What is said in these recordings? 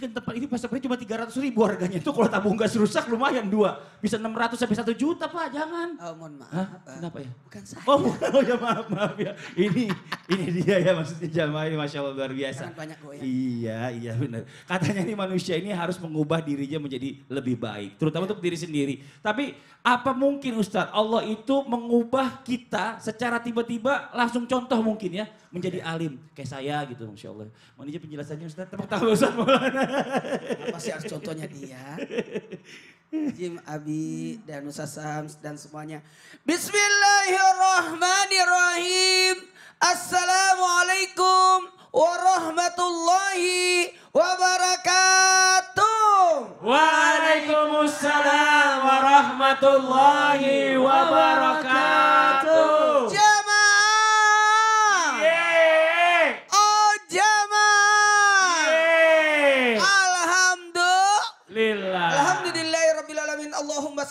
kan tempat ini pas cuma 300 ribu harganya. Itu kalau tabung gas rusak lumayan dua. Bisa 600 sampai 1 juta pak, jangan. Oh, mohon maaf. Hah? Pak. Kenapa ya? Bukan saya. Oh, oh ya maaf, maaf ya. Ini ini dia ya maksudnya jamaah ini Masya Allah luar biasa. Jangan banyak goyang. Iya, iya benar. Katanya ini manusia ini harus mengubah dirinya menjadi lebih baik. Terutama untuk diri sendiri. Tapi apa mungkin Ustadz Allah itu mengubah kita secara tiba-tiba langsung contoh mungkin ya. Menjadi alim. Kayak saya gitu Masya Allah. Mohon izin penjelasannya Ustadz. Tepuk tangan Ustadz Maulana. Apa sih harus contohnya dia? Jim, Abi, dan Ustaz Sams, dan semuanya. Bismillahirrahmanirrahim. Assalamualaikum warahmatullahi wabarakatuh. Waalaikumsalam warahmatullahi wabarakatuh.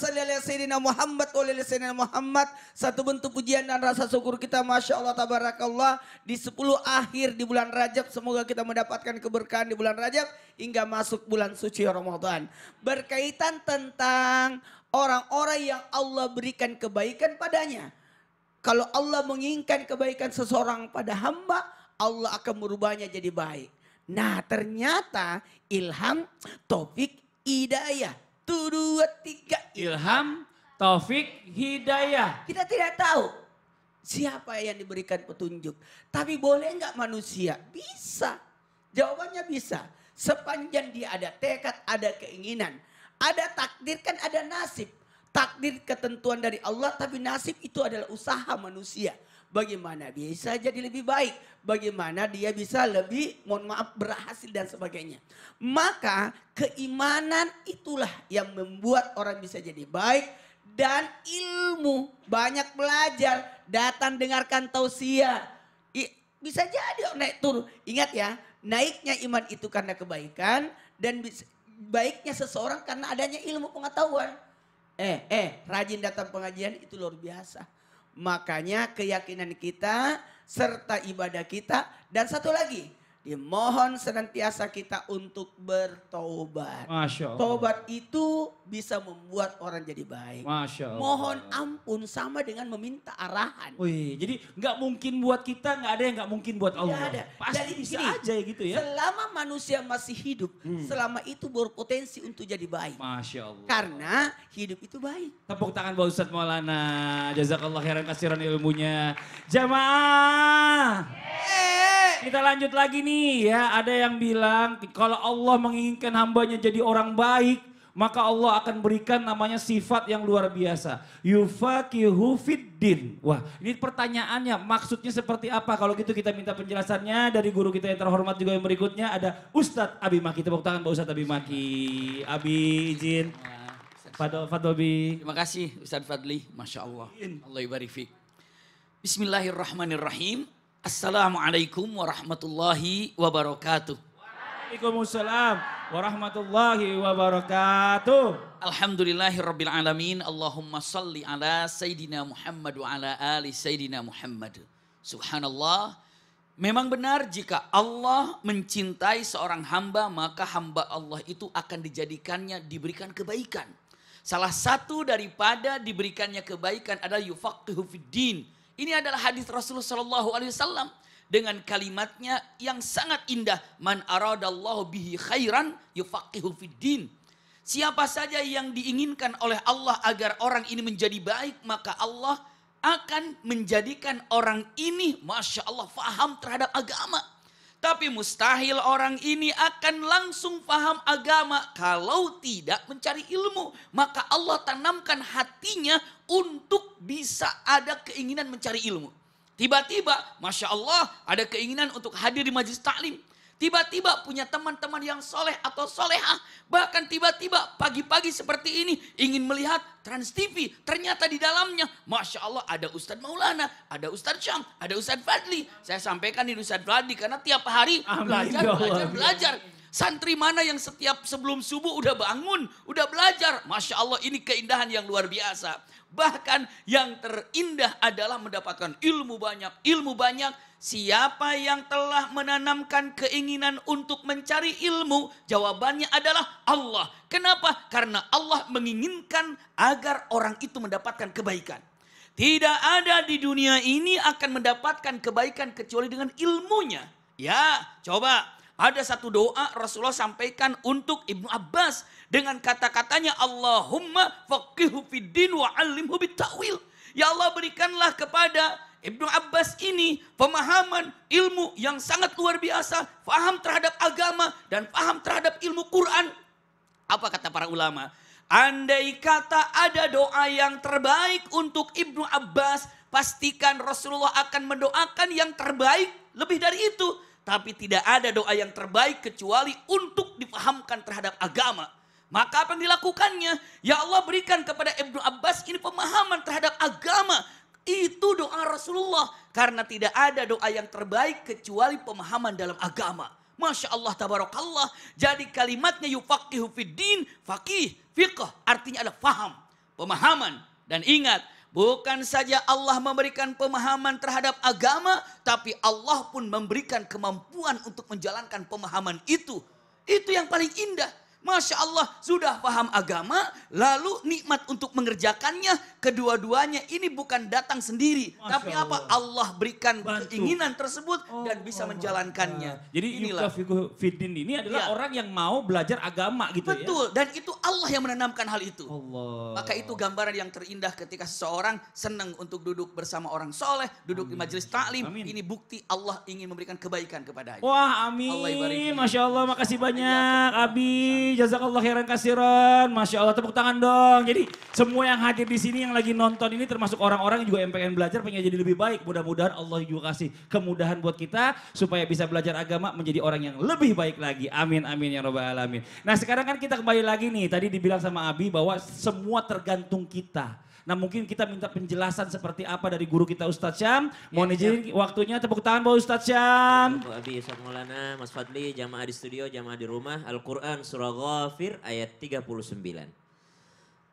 Salli ala Sayyidina Muhammad wa ala Sayyidina Muhammad. Satu bentuk pujian dan rasa syukur kita Masya Allah Tabarakallah. Di 10 akhir di bulan Rajab. Semoga kita mendapatkan keberkahan di bulan Rajab. Hingga masuk bulan suci Ramadan. Berkaitan tentang orang-orang yang Allah berikan kebaikan padanya. Kalau Allah menginginkan kebaikan seseorang pada hamba, Allah akan merubahnya jadi baik. Nah ternyata ilham, taufik, hidayah. Tuh dua tiga. Ilham, Taufik, Hidayah. Kita tidak tahu siapa yang diberikan petunjuk. Tapi boleh nggak manusia? Bisa. Jawabannya bisa. Sepanjang dia ada tekad, ada keinginan. Ada takdir kan ada nasib. Takdir ketentuan dari Allah tapi nasib itu adalah usaha manusia. Bagaimana bisa jadi lebih baik. Bagaimana dia bisa lebih mohon maaf berhasil dan sebagainya. Maka keimanan itulah yang membuat orang bisa jadi baik dan ilmu. Banyak belajar. Datang dengarkan tausiah. Bisa jadi naik turun. Ingat ya naiknya iman itu karena kebaikan dan baiknya seseorang karena adanya ilmu pengetahuan. Eh eh rajin datang pengajian itu luar biasa makanya keyakinan kita serta ibadah kita dan satu lagi dimohon senantiasa kita untuk bertobat Masya Allah. Tobat itu bisa membuat orang jadi baik. Masya Allah. Mohon ampun sama dengan meminta arahan. Wih, jadi nggak mungkin buat kita, nggak ada yang nggak mungkin buat Allah. ada. Pasti Jadi bisa gini, aja ya gitu ya. Selama manusia masih hidup, selama itu berpotensi untuk jadi baik. Masya Allah. Karena hidup itu baik. Tepuk tangan buat Ustadz Maulana. Jazakallah khairan kasiran ilmunya. Jamaah. Kita lanjut lagi nih ya. Ada yang bilang kalau Allah menginginkan hambanya jadi orang baik. Maka Allah akan berikan namanya sifat yang luar biasa. Yufakihu fiddin. Wah ini pertanyaannya maksudnya seperti apa? Kalau gitu kita minta penjelasannya dari guru kita yang terhormat juga yang berikutnya. Ada Ustadz Abi Maki. Tepuk tangan buat Ustadz Abi Maki. Abi izin. Fadol, Fadol Bi. Terima kasih Ustaz Fadli, Masya Allah. Allah ibarik fiik. Bismillahirrahmanirrahim. Assalamualaikum warahmatullahi wabarakatuh. Waalaikumsalam warahmatullahi wabarakatuh. Alhamdulillahirabbil alamin. Allahumma salli ala Sayyidina Muhammad wa ala ali Sayyidina Muhammad. Subhanallah. Memang benar jika Allah mencintai seorang hamba, maka hamba Allah itu akan dijadikannya diberikan kebaikan. Salah satu daripada diberikannya kebaikan adalah yufaqihu fiddin. Ini adalah hadis Rasulullah Shallallahu Alaihi Wasallam dengan kalimatnya yang sangat indah. Man aradallahu bihi khairan yufaqihu fiddin. Siapa saja yang diinginkan oleh Allah agar orang ini menjadi baik, maka Allah akan menjadikan orang ini, masya Allah, faham terhadap agama. Tapi mustahil orang ini akan langsung faham agama kalau tidak mencari ilmu. Maka Allah tanamkan hatinya untuk bisa ada keinginan mencari ilmu. Tiba-tiba, masya Allah, ada keinginan untuk hadir di majlis taklim. Tiba-tiba punya teman-teman yang soleh atau solehah. Bahkan tiba-tiba pagi-pagi seperti ini ingin melihat Trans TV. Ternyata di dalamnya, Masya Allah ada Ustadz Maulana, ada Ustadz Syam, ada Ustadz Fadli. Saya sampaikan di Ustadz Fadli karena tiap hari Amin, belajar, ya belajar, belajar. Santri mana yang setiap sebelum subuh udah bangun, udah belajar. Masya Allah ini keindahan yang luar biasa. Bahkan yang terindah adalah mendapatkan ilmu banyak, ilmu banyak siapa yang telah menanamkan keinginan untuk mencari ilmu? Jawabannya adalah Allah. Kenapa? Karena Allah menginginkan agar orang itu mendapatkan kebaikan. Tidak ada di dunia ini akan mendapatkan kebaikan kecuali dengan ilmunya. Ya, coba ada satu doa Rasulullah sampaikan untuk Ibnu Abbas dengan kata-katanya Allahumma faqihu fid din wa 'allimhu bitawil. Ya Allah berikanlah kepada Ibnu Abbas ini pemahaman ilmu yang sangat luar biasa, faham terhadap agama dan faham terhadap ilmu Quran. Apa kata para ulama? Andai kata ada doa yang terbaik untuk Ibnu Abbas, pastikan Rasulullah akan mendoakan yang terbaik lebih dari itu. Tapi tidak ada doa yang terbaik kecuali untuk dipahamkan terhadap agama. Maka apa yang dilakukannya? Ya Allah berikan kepada Ibnu Abbas ini pemahaman terhadap agama itu doa Rasulullah. Karena tidak ada doa yang terbaik kecuali pemahaman dalam agama. Masya Allah tabarakallah. Jadi kalimatnya yufaqihu fiddin, faqih, fiqh. Artinya adalah faham, pemahaman. Dan ingat, bukan saja Allah memberikan pemahaman terhadap agama, tapi Allah pun memberikan kemampuan untuk menjalankan pemahaman itu. Itu yang paling indah. Masya Allah sudah paham agama, lalu nikmat untuk mengerjakannya, kedua-duanya ini bukan datang sendiri. Masya tapi apa? Allah berikan Bantu. keinginan tersebut Oh, dan bisa oh, menjalankannya. Nah, Jadi inilah. fiddin ini adalah Iya. orang yang mau belajar agama gitu ya. Betul, dan itu Allah yang menanamkan hal itu. Allah. Maka itu gambaran yang terindah ketika seseorang senang untuk duduk bersama orang soleh, duduk di majelis taklim. Amin. Ini bukti Allah ingin memberikan kebaikan kepadanya. Wah Allah amin. fiik. Masya Allah makasih banyak Abi. Jazakallah khairan kasiran. Masya Allah tepuk tangan dong. Jadi semua yang hadir di sini yang lagi nonton ini termasuk orang-orang yang juga pengen belajar pengen jadi lebih baik. Mudah-mudahan Allah juga kasih kemudahan buat kita supaya bisa belajar agama menjadi orang yang lebih baik lagi. Amin amin ya robbal alamin. Nah sekarang kan kita kembali lagi nih. Tadi dibilang sama Abi bahwa semua tergantung kita. Nah mungkin kita minta penjelasan seperti apa dari guru kita Ustadz Syam. Mohon izin waktunya tepuk tangan buat Ustadz Syam. Bu Abi Ustaz Maulana, Mas Fadli, jamaah di studio, jamaah di rumah. Al-Quran surah Ghafir ayat 39.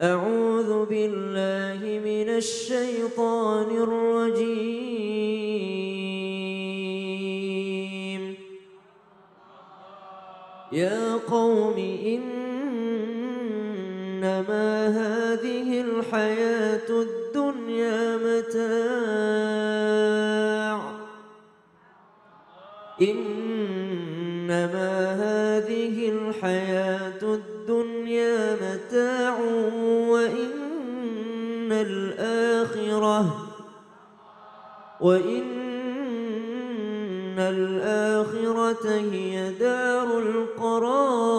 أعوذ بالله من الشيطان الرجيم يا قوم إنما هذه الحياة الآخرة وإن الآخرة هي دار القرار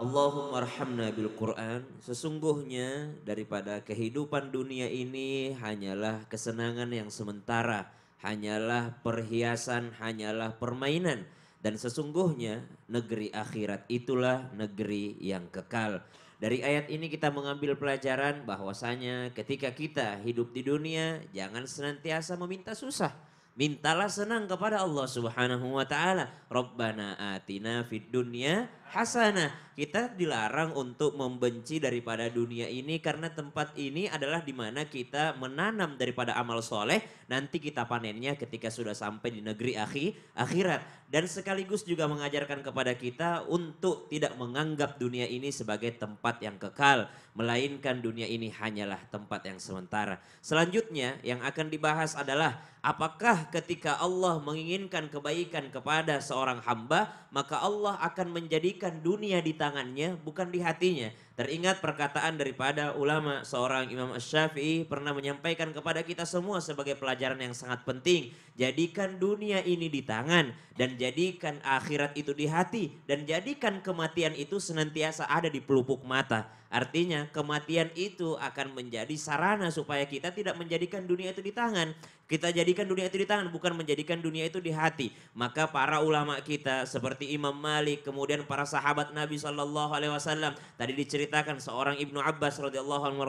Allahumma arhamna bil Quran. Sesungguhnya daripada kehidupan dunia ini hanyalah kesenangan yang sementara, hanyalah perhiasan, hanyalah permainan. Dan sesungguhnya negeri akhirat itulah negeri yang kekal. Dari ayat ini kita mengambil pelajaran bahwasanya ketika kita hidup di dunia jangan senantiasa meminta susah. Mintalah senang kepada Allah Subhanahu wa taala. Rabbana atina fid dunya hasanah. Kita dilarang untuk membenci daripada dunia ini karena tempat ini adalah di mana kita menanam daripada amal soleh. Nanti kita panennya ketika sudah sampai di negeri akhi, akhirat. Dan sekaligus juga mengajarkan kepada kita untuk tidak menganggap dunia ini sebagai tempat yang kekal. Melainkan dunia ini hanyalah tempat yang sementara. Selanjutnya yang akan dibahas adalah apakah ketika Allah menginginkan kebaikan kepada seorang hamba, maka Allah akan menjadikan dunia di tangannya bukan di hatinya. Teringat perkataan daripada ulama seorang Imam Ash-Syafi'i pernah menyampaikan kepada kita semua sebagai pelajaran yang sangat penting. Jadikan dunia ini di tangan dan jadikan akhirat itu di hati dan jadikan kematian itu senantiasa ada di pelupuk mata. Artinya kematian itu akan menjadi sarana supaya kita tidak menjadikan dunia itu di tangan. Kita jadikan dunia itu di tangan bukan menjadikan dunia itu di hati. Maka para ulama kita seperti Imam Malik, kemudian para sahabat Nabi wasallam tadi diceritakan seorang Ibnu Abbas radhiyallahu anhu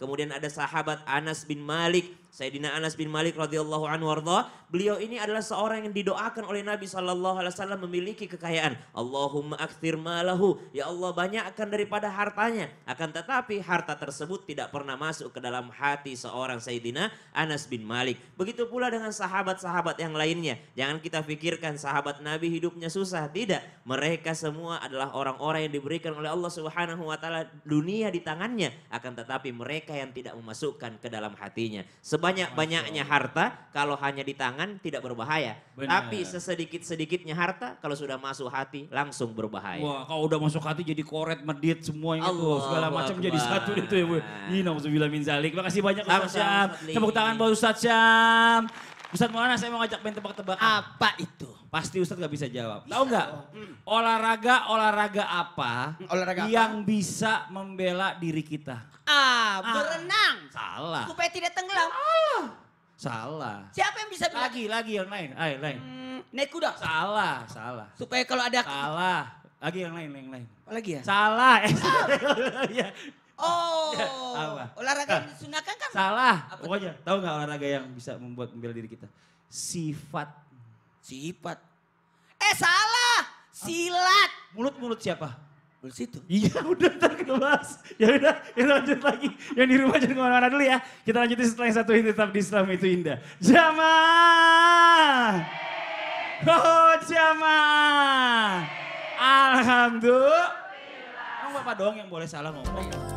kemudian ada sahabat Anas bin Malik Sayyidina Anas bin Malik radhiyallahu anhu warda, beliau ini adalah seorang yang didoakan oleh Nabi sallallahu alaihi wasallam memiliki kekayaan. Allahumma akthir malahu, ya Allah banyakkan daripada hartanya. Akan tetapi harta tersebut tidak pernah masuk ke dalam hati seorang Sayyidina Anas bin Malik. Begitu pula dengan sahabat-sahabat yang lainnya. Jangan kita pikirkan sahabat Nabi hidupnya susah, tidak. Mereka semua adalah orang-orang yang diberikan oleh Allah Subhanahu wa taala dunia di tangannya, akan tetapi mereka yang tidak memasukkan ke dalam hatinya. Sebanyak-banyaknya harta kalau hanya di tangan tidak berbahaya. Benar. Tapi sesedikit-sedikitnya harta kalau sudah masuk hati langsung berbahaya. Wah, kalau udah masuk hati jadi koret, medit, semuanya itu segala macam jadi satu itu ya, Bu. Ini nauzubillah min zalik. Makasih banyak Ustaz Syam. Tepuk tangan buat Ustaz Syam. Ustaz Maulana saya mau ngajak main tebak-tebakan. Apa itu? Pasti Ustaz gak bisa jawab. Tahu nggak? Olahraga olahraga apa Olahraga apa? yang bisa membela diri kita? Ah, berenang. Salah. Supaya tidak tenggelam. Salah. Siapa yang bisa bilang? Lagi lagi yang lain. Ayo lain. Hmm, naik kuda. Salah, salah. Supaya kalau ada Salah. Lagi yang lain, yang lain. apa lagi ya? Salah. Eh, ya. Oh, Ya, apa? olahraga yang disunahkan kan? Salah. Apa Pokoknya tahu nggak olahraga yang bisa membuat membela diri kita? Sifat. Sifat. Eh salah, silat. Mulut-mulut siapa? Di situ. Iya udah ntar. Ya udah kita lanjut lagi. Yang di rumah jangan ke mana-mana dulu ya. Kita lanjutin setelah yang satu ini tetap di Islam itu indah. Jamaah. Oh jamaah. Alhamdulillah. Emang bapak doang yang boleh salah ngomong.